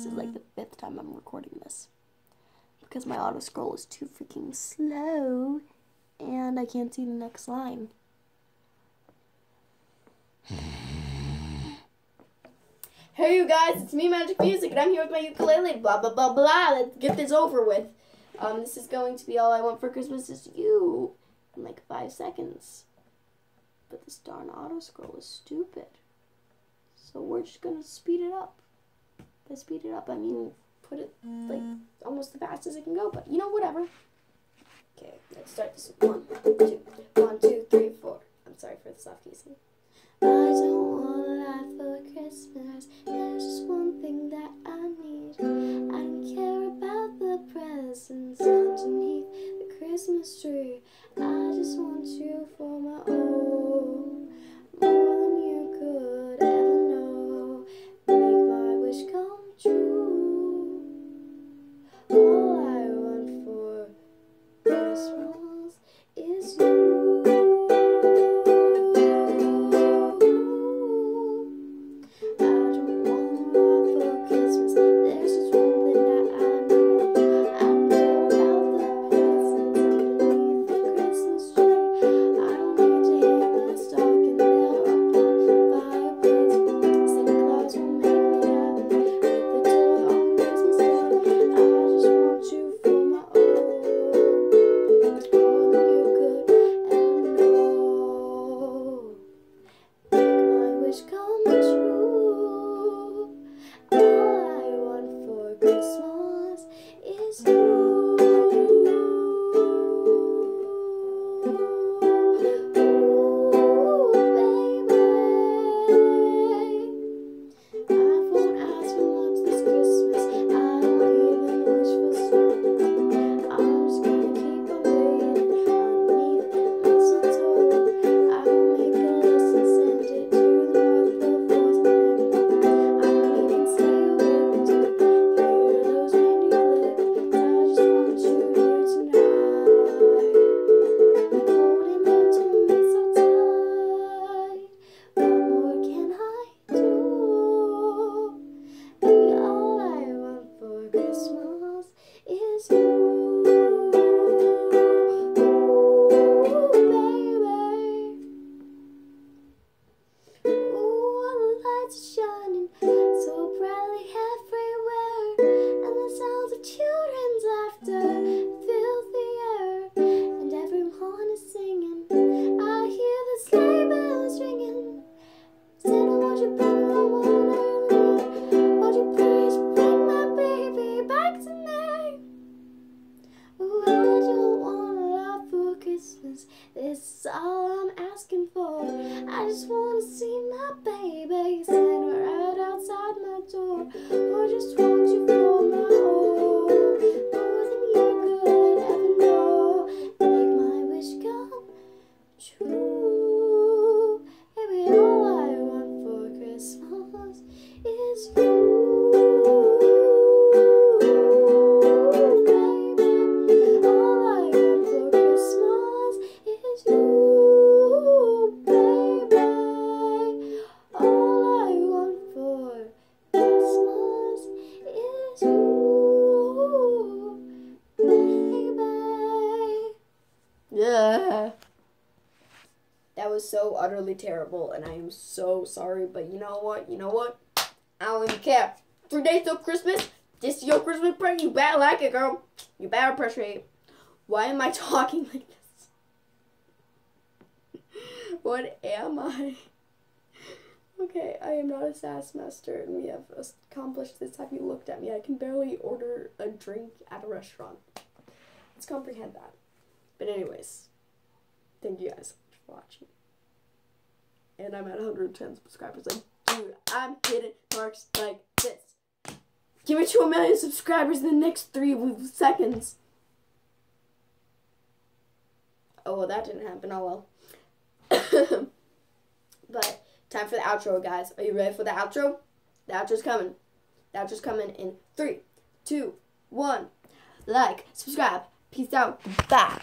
This is like the fifth time I'm recording this. Because my auto scroll is too freaking slow and I can't see the next line. Hey you guys, it's me Magic Music and I'm here with my ukulele, blah blah blah blah. Let's get this over with. Um, this is going to be all I want for Christmas is you in like five seconds. But this darn auto scroll is stupid. So we're just gonna speed it up. By speed it up, I mean put it like mm. almost the fastest it can go, but you know, whatever. Okay, let's start this. One, two, one, two, three, four. I'm sorry for the soft kissing. I don't want a lot for Christmas. There's just one thing that I need. Christmas. This is all I'm asking for. I just want to see my baby Yeah. That was so utterly terrible, and I am so sorry. But you know what? You know what? I don't even care. Three days till Christmas. This is your Christmas present. You better like it, girl. You better appreciate it. Why am I talking like this? What am I? Okay, I am not a sass master, and we have accomplished this. Have you looked at me? I can barely order a drink at a restaurant. Let's comprehend that. But anyways, thank you guys for watching. And I'm at 110 subscribers. Like, dude, I'm hitting marks like this. Give me to a million subscribers in the next three seconds. Oh, well, that didn't happen. Oh, well. but time for the outro, guys. Are you ready for the outro? The outro's coming. The outro's coming in three, two, one. Like, subscribe. Peace out. Bye.